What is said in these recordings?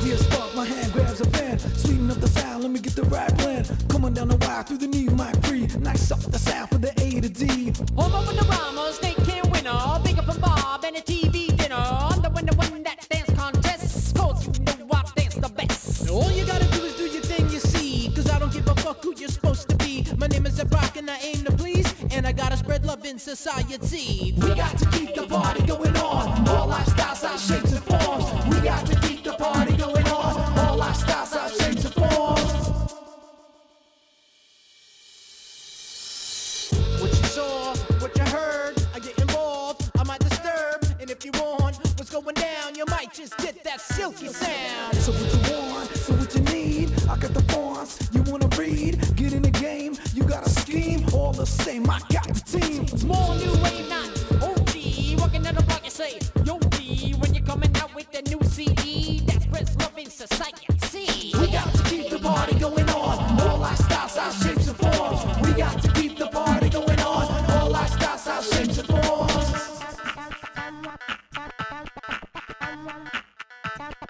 Idea spark, my hand grabs a pen. Sweeten up the sound, let me get the right blend. Coming down the wire through the knee, mic free. Nice up the sound for the A to D. Home up with the rhymer, snake can winner. Big up from Bob and a TV dinner. I'm the one, the one that dance contest. Cause you know I dance the best. All you gotta do is do your thing, you see. Cause I don't give a fuck who you're supposed to be. My name is Rock and I aim to please. And I gotta spread love in society. We got to keep the just get that silky sound. So what you want, so what you need. I got the fonts you wanna read. Get in the game, you got a scheme. All the same, I got the team. Small new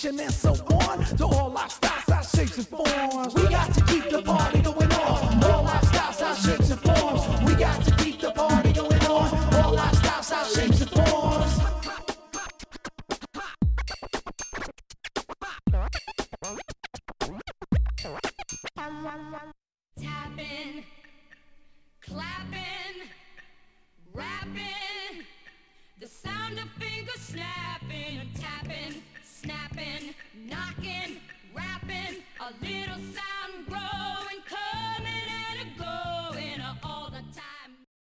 dedication and so on. To all lifestyles, our shapes and forms. We got to keep the party going on. All lifestyles, our shapes and forms. We got to keep the party going on. All lifestyles, our shapes and forms. Tapping, clapping,